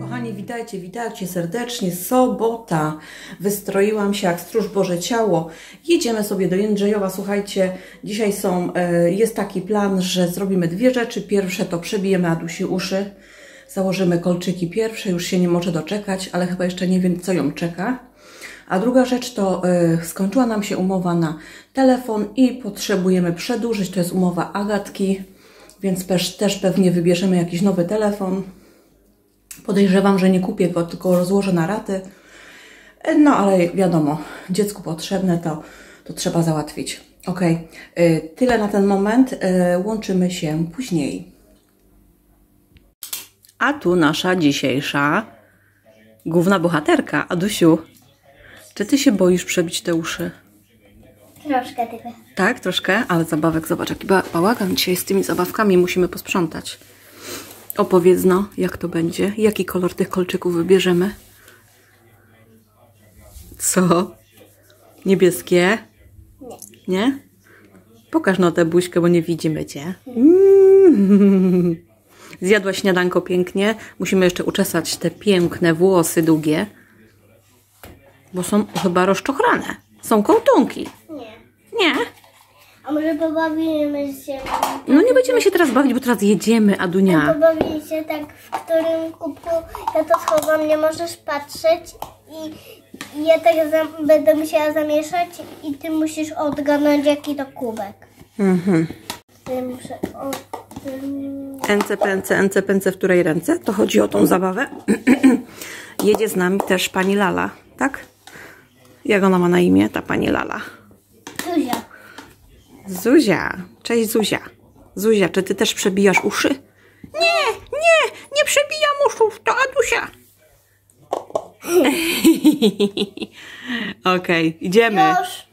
Kochani, witajcie, witajcie serdecznie. Sobota. Wystroiłam się jak stróż Boże Ciało. Jedziemy sobie do Jędrzejowa. Słuchajcie, dzisiaj są, e, jest taki plan, że zrobimy dwie rzeczy. Pierwsze to przebijemy Adusi uszy. Założymy kolczyki pierwsze, już się nie może doczekać, ale chyba jeszcze nie wiem, co ją czeka. A druga rzecz to e, skończyła nam się umowa na telefon i potrzebujemy przedłużyć. To jest umowa Agatki, więc też, pewnie wybierzemy jakiś nowy telefon. Podejrzewam, że nie kupię go, tylko rozłożę na raty. E, No, ale wiadomo, dziecku potrzebne to, to trzeba załatwić. Ok, tyle na ten moment. E, Łączymy się później. A tu nasza dzisiejsza główna bohaterka, Adusiu. Czy ty się boisz przebić te uszy? Troszkę tylko. Tak, troszkę, ale zabawek, zobacz, jaki ba- bałagan dzisiaj z tymi zabawkami musimy posprzątać. Opowiedz no, jak to będzie, jaki kolor tych kolczyków wybierzemy. Co? Niebieskie? Nie. Nie? Pokaż no tę buźkę, bo nie widzimy cię. Mm. Zjadłaś śniadanko pięknie. Musimy jeszcze uczesać te piękne włosy długie, bo są chyba rozczochrane. Są kołtunki. Nie. Nie? A może pobawimy się... No nie będziemy się teraz bawić, bo teraz jedziemy, Adunia. Pobawimy się tak, w którym kubku ja to schowam, nie możesz patrzeć i, i ja tak będę musiała zamieszać i ty musisz odgadnąć jaki to kubek. Mhm. Ty muszę... O, tym... Ence, pęce, ence, pęce w której ręce? To chodzi o tą zabawę. Jedzie z nami też pani Lala, tak? Jak ona ma na imię, ta pani Lala? Zuzia. Zuzia. Cześć Zuzia. Zuzia, czy ty też przebijasz uszy? Nie, nie, nie przebijam uszów, to Adusia. Okej, idziemy. Już.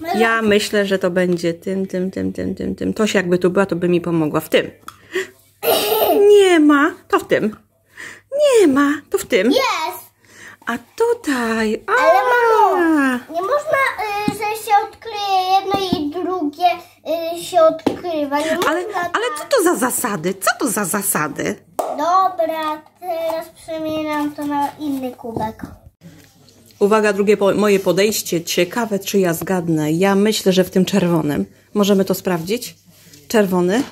My Ja myślę, że to będzie tym, tym, tym, tym, tym, tym. Toś jakby tu była, to by mi pomogła. W tym. Nie ma. To w tym. Nie ma. To w tym. Jest! A tutaj. A. Ale nie można, y, że się odkryje jedno i drugie y, się odkrywa. Nie można Ale, ale tak. co to za zasady? Co to za zasady? Dobra, teraz przemieniam to na inny kubek. Uwaga, drugie po, moje podejście. Ciekawe, czy ja zgadnę. Ja myślę, że w tym czerwonym. Możemy to sprawdzić? Czerwony.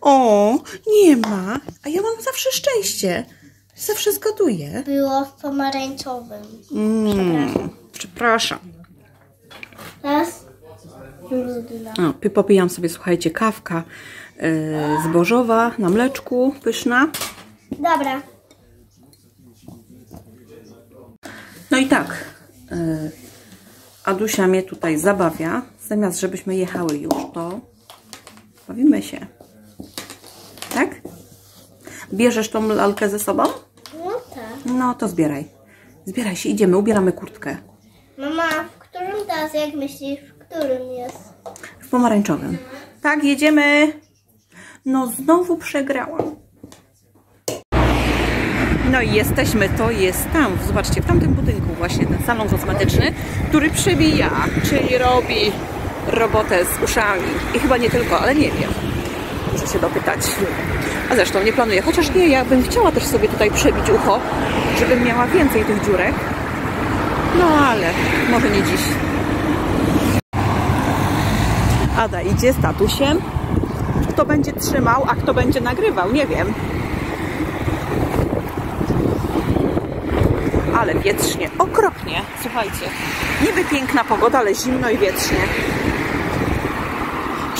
O, nie ma. A ja mam zawsze szczęście. Zawsze zgaduję. Było w pomarańczowym. Mm, przepraszam. Teraz. O, popijam sobie, słuchajcie, kawka yy, zbożowa na mleczku, pyszna. Dobra, No i tak, yy, Adusia mnie tutaj zabawia. Zamiast, żebyśmy jechały już, to bawimy się. Tak? Bierzesz tą lalkę ze sobą? No to zbieraj. Zbieraj się, idziemy, ubieramy kurtkę. Mama, w którym teraz, jak myślisz, w którym jest? W pomarańczowym. Tak, jedziemy. No znowu przegrałam. No i jesteśmy, to jest tam, zobaczcie, w tamtym budynku właśnie ten salon kosmetyczny, który przebija, czyli robi robotę z uszami. I chyba nie tylko, ale nie wiem. Muszę się dopytać. A zresztą nie planuję, chociaż nie, ja bym chciała też sobie tutaj przebić ucho, żebym miała więcej tych dziurek. No ale może nie dziś. Ada idzie z tatusiem. Kto będzie trzymał, a kto będzie nagrywał, nie wiem. Ale wietrznie, okropnie. Słuchajcie, niby piękna pogoda, ale zimno i wietrznie.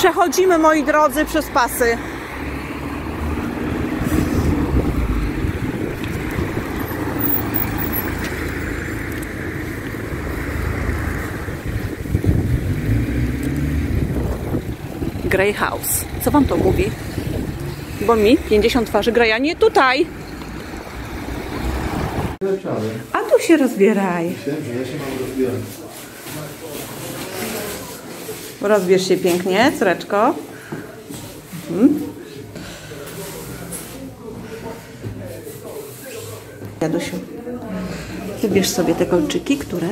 Przechodzimy, moi drodzy, przez pasy. Grey House. Co wam to mówi? Bo mi 50 twarzy Greya nie tutaj. A tu się rozbieraj. Myślałem, że ja się mam rozbierać. Rozbierz się pięknie, córeczko. Mhm. Jadusiu, wybierz sobie te kolczyki, które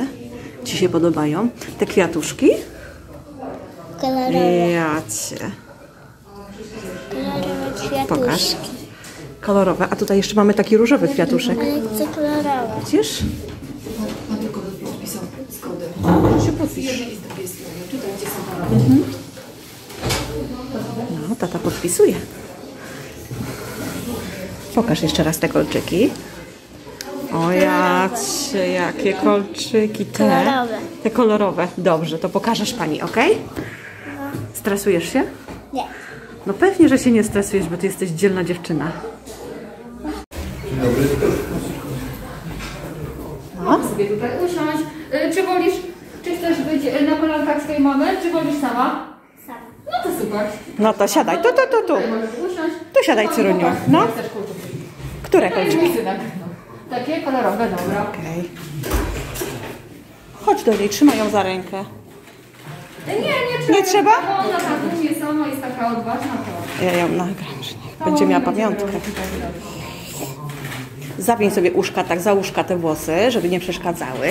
Ci się podobają. Te kwiatuszki. kolorowe. Ja cię. Kolorowe kwiatuszki. Pokaż. Kolorowe. A tutaj jeszcze mamy taki różowy kwiatuszek. Ale chcę kolorowe. Widzisz? Ma tylko podpisał zgodę. się podpisz. Jednej i z drugiej strony. Tutaj, gdzie są paragrafy. No, tata podpisuje. Pokaż jeszcze raz te kolczyki. O jacie, jakie kolczyki te. Kolorowe. Te kolorowe. Dobrze, to pokażesz pani, ok? Stresujesz się? Nie. No pewnie, że się nie stresujesz, bo ty jesteś dzielna dziewczyna. Dzień dobry. sobie tutaj usiąść. Y, Czy wolisz, czy chcesz być na kolankach swojej mamy, czy wolisz sama? Sama. No to super. No to siadaj, tu, tu, tu, tu. Tutaj możesz usiąść. Tu siadaj, Cyruniu. popatrz, No. jak chcesz kolczyki. Które To jest kolczyki? mój synek. No. Takie kolorowe, dobra. Okej. Chodź do niej, trzymaj ją za rękę. Y, Nie, nie trzeba. Nie trzeba? Bo Ona tak umie sama, jest taka odważna, to... Ja ją nagram, że niech będzie miała pamiątkę. Zawień sobie uszka, tak za uszka te włosy, żeby nie przeszkadzały.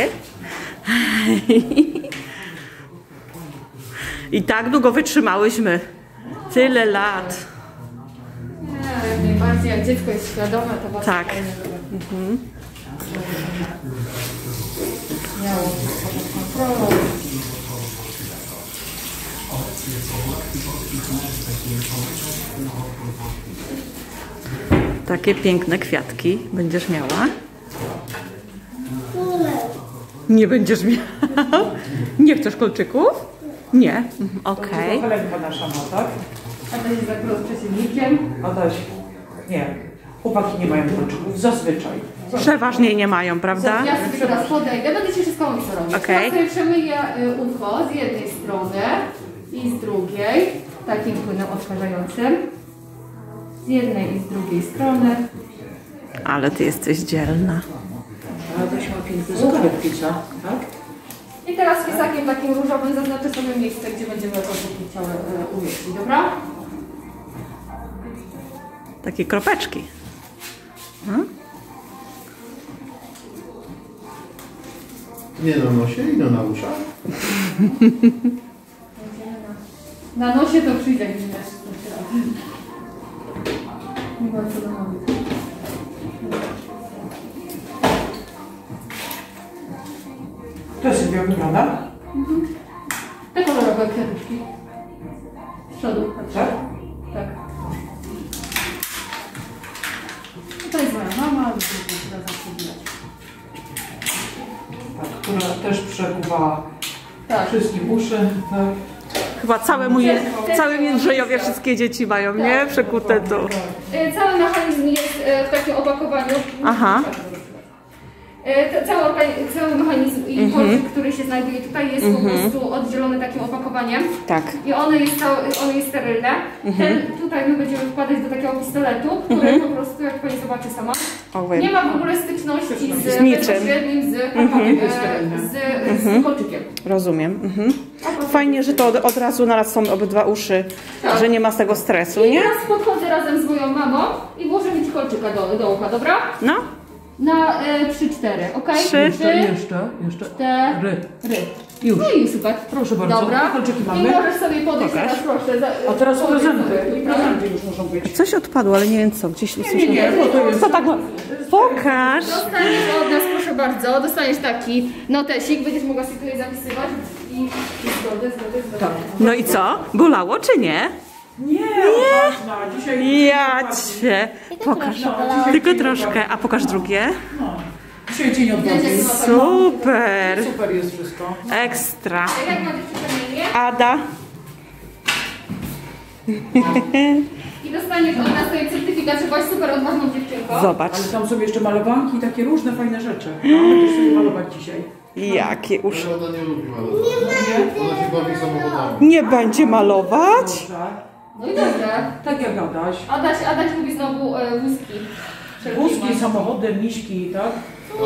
I tak długo wytrzymałyśmy. Tyle lat. Nie, jak najbardziej, jak dziecko jest świadome, to bardzo Tak. Miało kontrolą. Takie piękne kwiatki będziesz miała. Nie będziesz miała. Nie chcesz kolczyków? Nie. Okej. Helenka nasza ma, tak? A to jest akurat przeciwnikiem. Adaś. Nie. Chłopaki nie mają kolczyków, zazwyczaj. Przeważnie nie mają, prawda? Ja sobie teraz podejdę, będę Ci wszystko mówić, co robić. Okej. Ja sobie przemyję y, ucho z jednej strony i z drugiej, takim płynem odkażającym. Z jednej i z drugiej strony. Ale ty jesteś dzielna. Adaś ma piękny zegarek pisa, tak? I teraz pisakiem takim różowym zaznaczę sobie miejsce, gdzie będziemy chciały y, umieścić, dobra? Takie kropeczki. Nie na nosie i no na uszach. Na nosie to przyjdzie gdzieś Nie bardzo do nogi. To jest sobie wygląda, Te kolorowe kwiatuszki. Z przodu, patrz. tak? Tak. No To jest moja mama, już teraz zaczynać. tak? Która też przekuwa Tak. wszystkim uszy, tak? Chyba całe mój, całym Jędrzejowie wszystkie dzieci mają, nie? Przekute tu. E, Cały mechanizm jest e, w takim opakowaniu. Aha. E, Cały, cały mechanizm i kolczyk, który się znajduje tutaj jest po prostu oddzielony takim opakowaniem. Tak. I one jest, one jest sterylne. Ten tutaj my będziemy wkładać do takiego pistoletu, który po prostu, jak pani zobaczy sama, nie ma w ogóle styczności z, Z bezpośrednim z, e, z, z kolczykiem. Rozumiem. Mhm. Fajnie, że to od, od razu naraz są obydwa uszy, Tak. że nie ma z tego stresu, I nie? teraz podchodzę razem z moją mamą i włożę mi kolczyka do, do ucha, dobra? No, Na e, 3-4, ok? Trzy. Jeszcze, jeszcze, jeszcze. cztery. Ry. Już. No i super. Proszę bardzo. Dobra. Kolczyki I mamy. możesz sobie podejść Pokaż. teraz, proszę. Za, A teraz podejdź prezenty. sobie. I prezenty już muszą być. coś odpadło, ale nie wiem co. Gdzieś nie, nie, nie, bo to jest- Co tak ma... Pokaż. Dostaniesz od nas, proszę bardzo, dostaniesz taki notesik, będziesz mogła sobie tutaj zapisywać i, i zgody, zgody, zgody. Tak. No i co? Bolało czy nie? Nie, nie. Dzisiaj, Ja cię. Pokaż. Tylko troszkę. A pokaż drugie. dzisiaj dzień odwodny. Super. Super jest wszystko. Ekstra. Ada. I dostaniesz od nas tutaj certyfikat, że byłaś super odważną dziewczynką. Zobacz. Ale tam sobie jeszcze malowanki i takie różne fajne rzeczy. No, będziesz sobie malować dzisiaj. Jakie uszy. Ona nie lubi malować. Nie będzie malować? No i dobrze. Tak jak Adaś. Adaś, Adaś lubi znowu e, wózki. Wszelkie Wózki, masz. samochody, miśki, tak?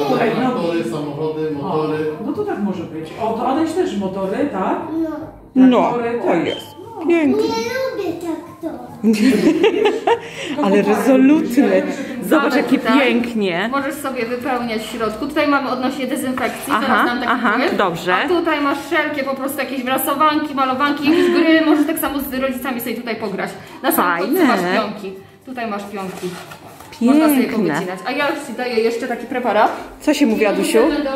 Tutaj Ej, nogi. motory, samochody, O, motory. no to tak może być. O, to Adaś też motory, tak? No. No, Traktory to też. jest. Pięknie. Nie lubię tak to. Ale rezolutny. Zobacz, jakie tutaj. pięknie. Możesz sobie wypełniać w środku. Tutaj mamy odnośnie dezynfekcji, Aha, nam taki aha, dobrze. A tutaj masz wszelkie po prostu jakieś wrasowanki, malowanki, jakieś gry. Możesz tak samo z rodzicami sobie tutaj pograć. Na samym masz pionki. Tutaj masz pionki. Można sobie Piękne. powycinać. A ja Ci daję jeszcze taki preparat. Co się mówi, Adusiu? Dziękuję.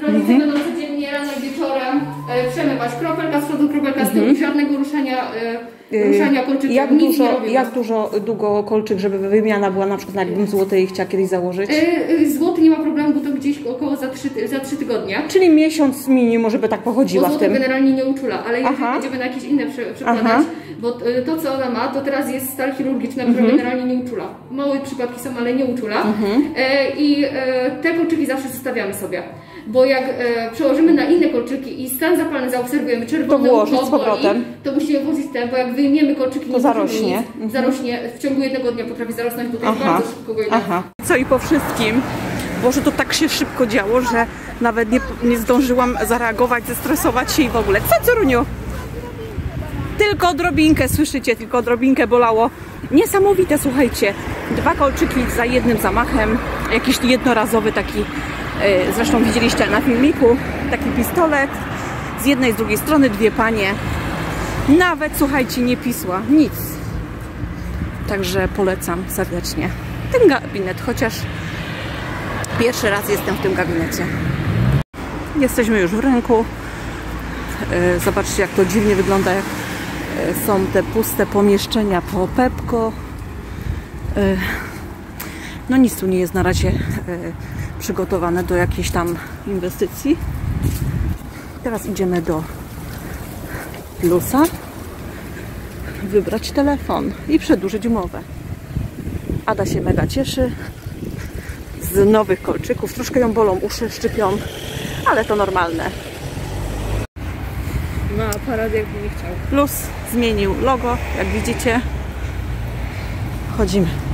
rodzice Mhm. będą codziennie rano i wieczorem e, przemywać kropelka z przodu, kropelka z tyłu. Żadnego ruszania, e, ruszania kolczyków. Mhm. Jak nic nie dużo, robimy. jak dużo długo kolczyk, żeby wymiana była na przykład na jakbym złotej chciała kiedyś założyć? E, Złoty nie ma problemu, bo to gdzieś około za 3 za trzy tygodnie. Czyli miesiąc minimum, żeby tak Bo pochodziła w złoto tym. generalnie nie uczula, ale jeżeli Aha. będziemy na jakieś inne prze, przekładać, Aha. bo to co ona ma, to teraz jest stal chirurgiczna, która Mhm. generalnie nie uczula. Małe przypadki są, ale nie uczula. E, I te kolczyki zawsze zostawiamy sobie. Bo jak e, przełożymy na inne kolczyki i stan zapalny zaobserwujemy, czerwony włożyć ucho z powrotem. to musimy włożyć te, bo jak wyjmiemy kolczyki, nie zarośnie. Nic, zarośnie. W ciągu jednego dnia potrafi zarosnąć, bo to jest bardzo szybko gojne. Aha. Co i po wszystkim, Boże, to tak się szybko działo, że nawet nie, nie zdążyłam zareagować, zestresować się i w ogóle. Co, Coruniu? Tylko odrobinkę, słyszycie, tylko odrobinkę bolało. Niesamowite, słuchajcie. Dwa kolczyki za jednym zamachem. Jakiś jednorazowy taki, zresztą widzieliście na filmiku, taki pistolet. Z jednej, z drugiej strony dwie panie. Nawet, słuchajcie, nie pisła. Nic. Także polecam serdecznie ten gabinet, chociaż pierwszy raz jestem w tym gabinecie. Jesteśmy już w rynku. E, Zobaczcie, jak to dziwnie wygląda, jak e, są te puste pomieszczenia po Pepko. E, No nic tu nie jest na razie e, przygotowane do jakiejś tam inwestycji. Teraz idziemy do Plusa wybrać telefon i przedłużyć umowę. Ada się mega cieszy z nowych kolczyków. Troszkę ją bolą uszy, szczypią, ale to normalne. Ma aparat jakby nie chciał. Plus zmienił logo, jak widzicie. Chodzimy.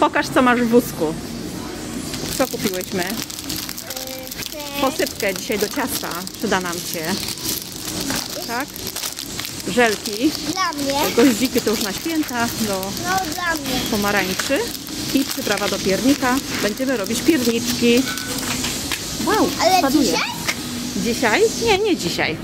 Pokaż, co masz w wózku. Co kupiłyśmy? Posypkę dzisiaj do ciasta przyda nam się. Tak? Żelki. Dla mnie. Goździki to już na święta do No dla mnie. pomarańczy i przyprawa do piernika. Będziemy robić pierniczki. Wow, Ale spaduje. dzisiaj? Dzisiaj? Nie, nie dzisiaj.